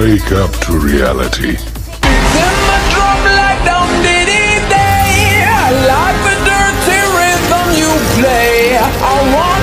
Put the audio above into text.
wake up to reality. I want